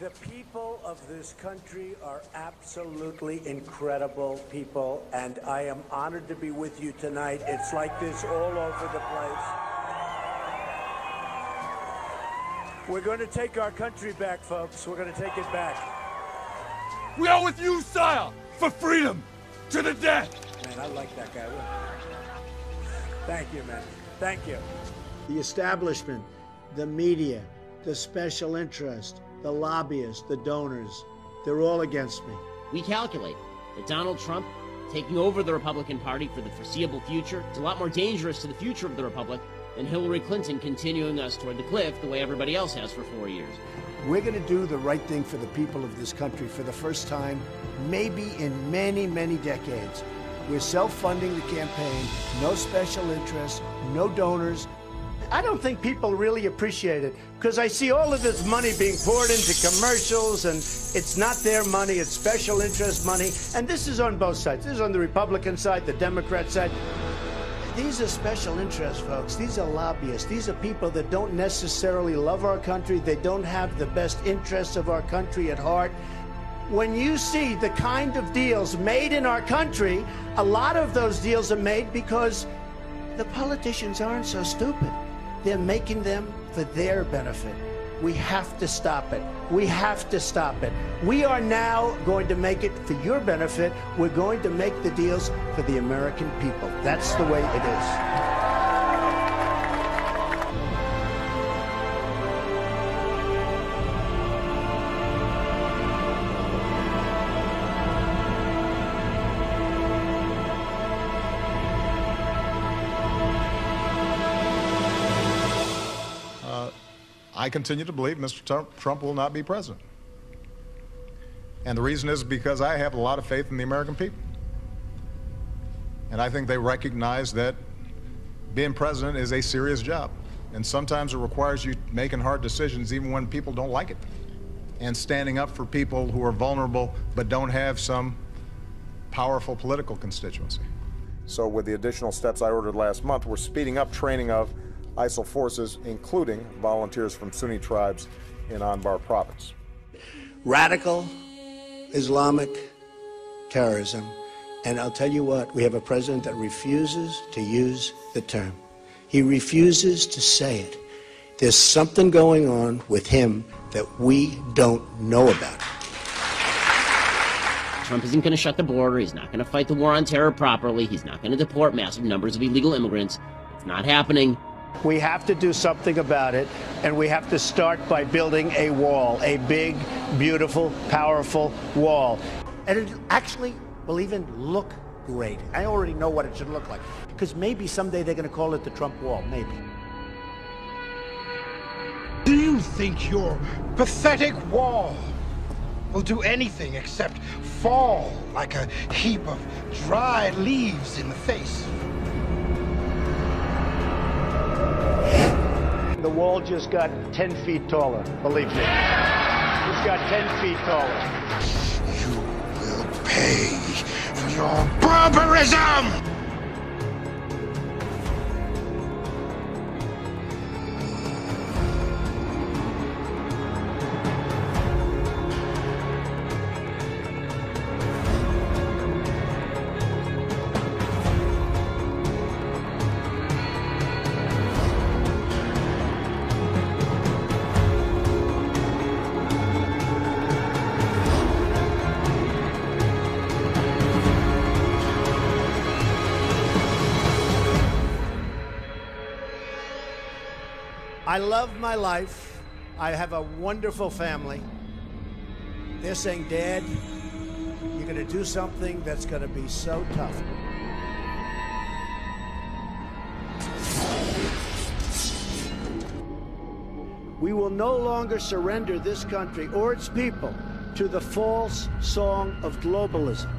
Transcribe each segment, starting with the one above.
The people of this country are absolutely incredible people, and I am honored to be with you tonight. It's like this all over the place. We're going to take our country back, folks. We're going to take it back. We are with you, sire, for freedom, to the death. Man, I like that guy. Thank you, man. Thank you. The establishment, the media, the special interest, the lobbyists, the donors, they're all against me. We calculate that Donald Trump taking over the Republican Party for the foreseeable future is a lot more dangerous to the future of the Republic than Hillary Clinton continuing us toward the cliff the way everybody else has for four years. We're going to do the right thing for the people of this country for the first time, maybe in many, many decades. We're self funding the campaign, no special interests, no donors. I don't think people really appreciate it because I see all of this money being poured into commercials and it's not their money, it's special interest money. And this is on both sides. This is on the Republican side, the Democrat side. These are special interest folks. These are lobbyists. These are people that don't necessarily love our country. They don't have the best interests of our country at heart. When you see the kind of deals made in our country, a lot of those deals are made because the politicians aren't so stupid. They're making them for their benefit. We have to stop it. We have to stop it. We are now going to make it for your benefit. We're going to make the deals for the American people. That's the way it is. I continue to believe Mr. Trump, will not be president. And the reason is because I have a lot of faith in the American people. And I think they recognize that being president is a serious job. And sometimes it requires you making hard decisions even when people don't like it. And standing up for people who are vulnerable but don't have some powerful political constituency. So with the additional steps I ordered last month, we're speeding up training of ISF forces, including volunteers from Sunni tribes in Anbar province. Radical Islamic terrorism. And I'll tell you what, we have a president that refuses to use the term. He refuses to say it. There's something going on with him that we don't know about. Trump isn't going to shut the border. He's not going to fight the war on terror properly. He's not going to deport massive numbers of illegal immigrants. It's not happening. We have to do something about it, and we have to start by building a wall, a big, beautiful, powerful wall. And it actually will even look great. I already know what it should look like, because maybe someday they're going to call it the Trump wall, maybe. Do you think your pathetic wall will do anything except fall like a heap of dried leaves in the face? The wall just got 10 feet taller, believe me. It's got 10 feet taller. You will pay for your barbarism! I love my life. I have a wonderful family. They're saying, Dad, you're going to do something that's going to be so tough. We will no longer surrender this country or its people to the false song of globalism.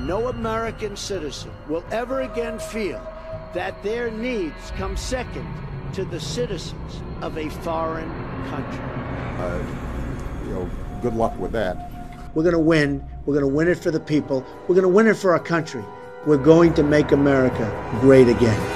No American citizen will ever again feel that their needs come second to the citizens of a foreign country. Uh, you know, good luck with that. We're going to win. We're going to win it for the people. We're going to win it for our country. We're going to make America great again.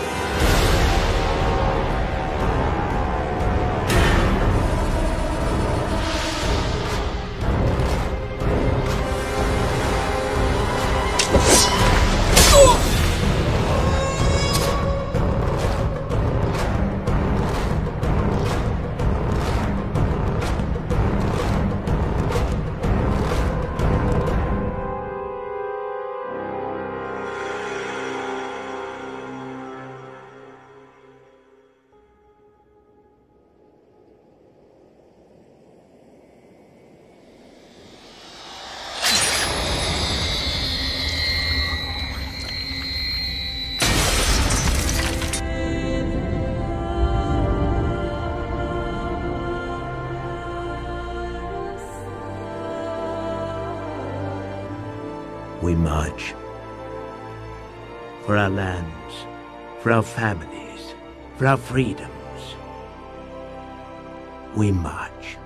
We march. For our lands, for our families, for our freedoms, we march.